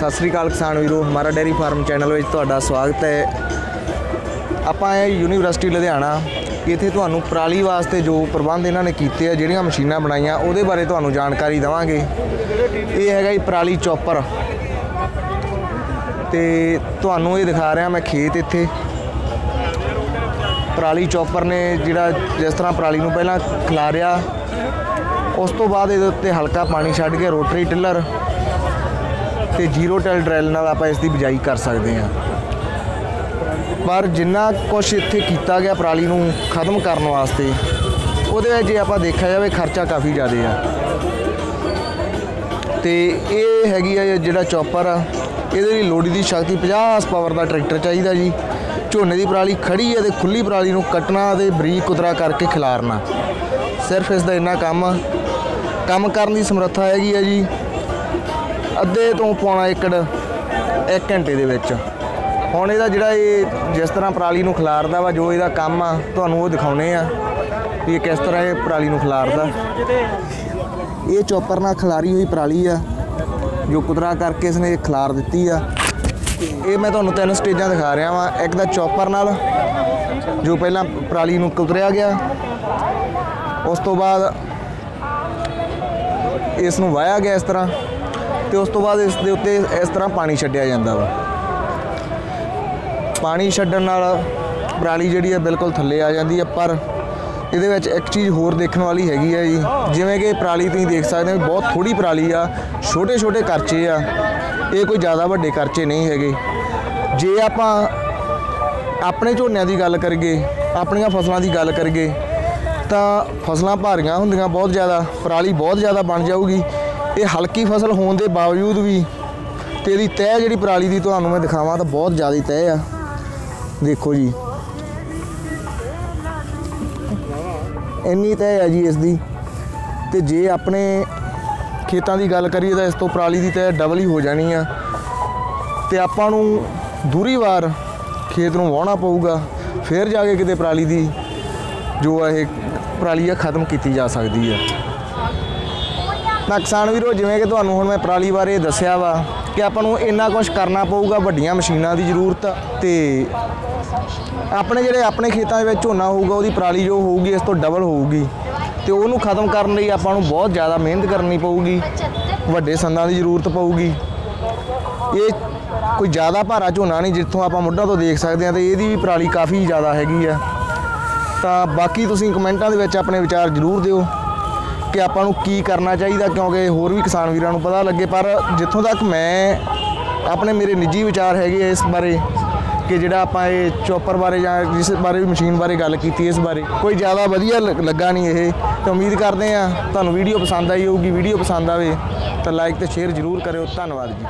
ਸਤਿ ਸ੍ਰੀ ਅਕਾਲ ਕਿਸਾਨ ਵੀਰੋ, ਹਮਾਰਾ ਡੇਰੀ ਫਾਰਮ ਚੈਨਲ ਵਿੱਚ ਤੁਹਾਡਾ ਸਵਾਗਤ ਹੈ। ਆਪਾਂ ਆਏ ਯੂਨੀਵਰਸਿਟੀ ਲੁਧਿਆਣਾ, ਇੱਥੇ ਤੁਹਾਨੂੰ ਪਰਾਲੀ ਵਾਸਤੇ ਜੋ ਪ੍ਰਬੰਧ ਇਹਨਾਂ ਨੇ ਕੀਤੇ ਆ, ਜਿਹੜੀਆਂ ਮਸ਼ੀਨਾਂ ਬਣਾਈਆਂ, ਉਹਦੇ ਬਾਰੇ ਤੁਹਾਨੂੰ ਜਾਣਕਾਰੀ ਦਵਾਂਗੇ। ਇਹ ਹੈਗਾ ਜੀ ਪਰਾਲੀ ਚੌਪਰ। ਤੇ ਤੁਹਾਨੂੰ ਇਹ ਦਿਖਾ ਰਿਹਾ ਮੈਂ ਖੇਤ ਇੱਥੇ। ਪਰਾਲੀ ਚੌਪਰ ਨੇ ਜਿਹੜਾ ਜਿਸ ਤਰ੍ਹਾਂ ਪਰਾਲੀ ਨੂੰ ਪਹਿਲਾਂ ਖਿਲਾਰਿਆ, ਉਸ ਤੋਂ ਬਾਅਦ ਇਹਦੇ ਉੱਤੇ ਹਲਕਾ ਪਾਣੀ ਛੱਡ ਕੇ ਰੋਟਰੀ ਟਿੱਲਰ ਤੇ ਜ਼ੀਰੋ ਟੈਲ ਡਰੈਲ ਨਾਲ ਆਪਾਂ ਇਸ ਦੀ ਬਿਜਾਈ ਕਰ ਸਕਦੇ ਹਾਂ। ਪਰ ਜਿੰਨਾ ਕੁਝ ਇੱਥੇ ਕੀਤਾ ਗਿਆ ਪਰਾਲੀ ਨੂੰ ਖਤਮ ਕਰਨ ਵਾਸਤੇ, ਉਹਦੇ ਵਿੱਚ ਜੇ ਆਪਾਂ ਦੇਖਿਆ ਜਾਵੇ ਖਰਚਾ ਕਾਫੀ ਜ਼ਿਆਦਾ ਆ। ਤੇ ਇਹ ਹੈਗੀ ਆ ਜਿਹੜਾ ਚੌਪਰ ਆ, ਇਹਦੇ ਲਈ ਲੋੜੀ ਦੀ ਸ਼ਕਤੀ 50 ਪਾਵਰ ਦਾ ਟਰੈਕਟਰ ਚਾਹੀਦਾ ਜੀ। ਝੋਨੇ ਦੀ ਪਰਾਲੀ ਖੜੀ ਹੈ ਤੇ ਖੁੱਲੀ ਪਰਾਲੀ ਨੂੰ ਕੱਟਣਾ ਤੇ ਬਰੀਕ ਕੁਤਰਾ ਕਰਕੇ ਖਿਲਾਰਨਾ। ਸਿਰਫ ਇਸ ਦਾ ਇੰਨਾ ਕੰਮ ਆ। ਕੰਮ ਕਰਨ ਦੀ ਸਮਰੱਥਾ ਹੈਗੀ ਆ ਜੀ। ਅੱਧੇ ਤੋਂ ਪੌਣਾ ਏਕੜ 1 ਘੰਟੇ ਦੇ ਵਿੱਚ। ਹੁਣ ਇਹਦਾ ਜਿਹੜਾ ਇਹ ਜਿਸ ਤਰ੍ਹਾਂ ਪਰਾਲੀ ਨੂੰ ਖਿਲਾਰਦਾ ਵਾ, ਜੋ ਇਹਦਾ ਕੰਮ ਆ, ਤੁਹਾਨੂੰ ਉਹ ਦਿਖਾਉਨੇ ਆ ਵੀ ਇਹ ਕਿਸ ਤਰ੍ਹਾਂ ਇਹ ਪਰਾਲੀ ਨੂੰ ਖਿਲਾਰਦਾ। ਇਹ ਚੌਪਰ ਨਾਲ ਖਿਲਾਰੀ ਹੋਈ ਪਰਾਲੀ ਆ, ਜੋ ਕੁਤਰਾ ਕਰਕੇ ਇਸਨੇ ਖਿਲਾਰ ਦਿੱਤੀ ਆ। ਇਹ ਮੈਂ ਤੁਹਾਨੂੰ ਤਿੰਨ ਸਟੇਜਾਂ ਦਿਖਾ ਰਿਹਾ ਵਾਂ। ਇੱਕ ਦਾ ਚੌਪਰ ਨਾਲ, ਜੋ ਪਹਿਲਾਂ ਪਰਾਲੀ ਨੂੰ ਕੁਤਰਿਆ ਗਿਆ। ਉਸ ਤੋਂ ਬਾਅਦ ਇਸ ਨੂੰ ਵਾਇਆ ਗਿਆ ਇਸ ਤਰ੍ਹਾਂ। ਤੇ ਉਸ ਤੋਂ ਬਾਅਦ ਇਸ ਦੇ ਉੱਤੇ ਇਸ ਤਰ੍ਹਾਂ ਪਾਣੀ ਛੱਡਿਆ ਜਾਂਦਾ ਵਾ। ਪਾਣੀ ਛੱਡਣ ਨਾਲ ਪਰਾਲੀ ਜਿਹੜੀ ਹੈ ਬਿਲਕੁਲ ਥੱਲੇ ਆ ਜਾਂਦੀ ਹੈ ਪਰ ਇਹਦੇ ਵਿੱਚ ਇੱਕ ਚੀਜ਼ ਹੋਰ ਦੇਖਣ ਵਾਲੀ ਹੈਗੀ ਹੈ ਜੀ, ਜਿਵੇਂ ਕਿ ਪਰਾਲੀ ਤੁਸੀਂ ਦੇਖ ਸਕਦੇ ਹੋ ਵੀ ਬਹੁਤ ਥੋੜੀ ਪਰਾਲੀ ਆ ਛੋਟੇ ਛੋਟੇ ਕਰਚੇ ਆ, ਇਹ ਕੋਈ ਜ਼ਿਆਦਾ ਵੱਡੇ ਕਰਚੇ ਨਹੀਂ ਹੈਗੇ। ਜੇ ਆਪਾਂ ਆਪਣੇ ਝੋਨਿਆਂ ਦੀ ਗੱਲ ਕਰੀਏ, ਆਪਣੀਆਂ ਫਸਲਾਂ ਦੀ ਗੱਲ ਕਰੀਏ, ਤਾਂ ਫਸਲਾਂ ਭਾਰੀਆਂ ਹੁੰਦੀਆਂ ਬਹੁਤ ਜ਼ਿਆਦਾ, ਪਰਾਲੀ ਬਹੁਤ ਜ਼ਿਆਦਾ ਬਣ ਜਾਊਗੀ। ਇਹ ਹਲਕੀ ਫਸਲ ਹੋਣ ਦੇ ਬਾਵਜੂਦ ਵੀ ਤੇ ਇਹਦੀ ਤਹਿ ਜਿਹੜੀ ਪਰਾਲੀ ਦੀ ਤੁਹਾਨੂੰ ਮੈਂ ਦਿਖਾਵਾਂ ਤਾਂ ਬਹੁਤ ਜ਼ਿਆਦਾ ਤਹਿ ਆ। ਦੇਖੋ ਜੀ। ਇੰਨੀ ਤਹਿ ਹੈ ਜੀ ਇਸ ਦੀ ਤੇ ਜੇ ਆਪਣੇ ਖੇਤਾਂ ਦੀ ਗੱਲ ਕਰੀਏ ਤਾਂ ਇਸ ਤੋਂ ਪਰਾਲੀ ਦੀ ਤਹਿ ਡਬਲ ਹੀ ਹੋ ਜਾਣੀ ਆ। ਤੇ ਆਪਾਂ ਨੂੰ ਦੂਰੀ ਵਾਰ ਖੇਤ ਨੂੰ ਵਾਹਣਾ ਪਊਗਾ, ਫਿਰ ਜਾ ਕੇ ਕਿਤੇ ਪਰਾਲੀ ਦੀ ਜੋ ਇਹ ਪਰਾਲੀ ਆ, ਖਤਮ ਕੀਤੀ ਜਾ ਸਕਦੀ ਆ। ਤਾਂ ਕਿਸਾਨ ਵੀਰੋ, ਜਿਵੇਂ ਕਿ ਤੁਹਾਨੂੰ ਹੁਣ ਮੈਂ ਪਰਾਲੀ ਬਾਰੇ ਦੱਸਿਆ ਵਾ ਕਿ ਆਪਾਂ ਨੂੰ ਇੰਨਾ ਕੁਝ ਕਰਨਾ ਪਊਗਾ ਵੱਡੀਆਂ ਮਸ਼ੀਨਾਂ ਦੀ ਜ਼ਰੂਰਤ ਆ ਤੇ ਆਪਣੇ ਜਿਹੜੇ ਆਪਣੇ ਖੇਤਾਂ ਦੇ ਵਿੱਚ ਝੋਨਾ ਹੋਊਗਾ, ਉਹਦੀ ਪਰਾਲੀ ਜੋ ਹੋਊਗੀ, ਇਸ ਤੋਂ ਡਬਲ ਹੋਊਗੀ ਤੇ ਉਹਨੂੰ ਖਤਮ ਕਰਨ ਲਈ ਆਪਾਂ ਨੂੰ ਬਹੁਤ ਜ਼ਿਆਦਾ ਮਿਹਨਤ ਕਰਨੀ ਪਊਗੀ, ਵੱਡੇ ਸੰਦਾਂ ਦੀ ਜ਼ਰੂਰਤ ਪਊਗੀ। ਇਹ ਕੋਈ ਜ਼ਿਆਦਾ ਭਾਰਾ ਝੋਨਾ ਨਹੀਂ ਜਿੱਥੋਂ ਆਪਾਂ ਮੁੱਢਾਂ ਤੋਂ ਦੇਖ ਸਕਦੇ ਹਾਂ ਤੇ ਇਹਦੀ ਵੀ ਪਰਾਲੀ ਕਾਫੀ ਜ਼ਿਆਦਾ ਹੈਗੀ ਆ। ਤਾਂ ਬਾਕੀ ਤੁਸੀਂ ਕਮੈਂਟਾਂ ਦੇ ਵਿੱਚ ਆਪਣੇ ਵਿਚਾਰ ਜ਼ਰੂਰ ਦਿਓ। ਕਿ ਆਪਾਂ ਨੂੰ ਕੀ ਕਰਨਾ ਚਾਹੀਦਾ, ਕਿਉਂਕਿ ਹੋਰ ਵੀ ਕਿਸਾਨ ਵੀਰਾਂ ਨੂੰ ਪਤਾ ਲੱਗੇ, ਪਰ ਜਿੱਥੋਂ ਤੱਕ ਮੈਂ ਆਪਣੇ ਮੇਰੇ ਨਿੱਜੀ ਵਿਚਾਰ ਹੈਗੇ ਆ ਇਸ ਬਾਰੇ, ਕਿ ਜਿਹੜਾ ਆਪਾਂ ਇਹ ਚੋਪਰ ਬਾਰੇ ਜਾਂ ਜਿਸ ਬਾਰੇ ਵੀ ਮਸ਼ੀਨ ਬਾਰੇ ਗੱਲ ਕੀਤੀ ਇਸ ਬਾਰੇ, ਕੋਈ ਜ਼ਿਆਦਾ ਵਧੀਆ ਲ- ਲੱਗਾ ਨਹੀਂ ਇਹ। ਤੇ ਉਮੀਦ ਕਰਦੇ ਆ ਤੁਹਾਨੂੰ ਵੀਡੀਓ ਪਸੰਦ ਆਈ ਹੋਊਗੀ, ਵੀਡੀਓ ਪਸੰਦ ਆਵੇ ਤਾਂ ਲਾਈਕ ਤੇ ਸ਼ੇਅਰ ਜ਼ਰੂਰ ਕਰਿਓ। ਧੰਨਵਾਦ ਜੀ।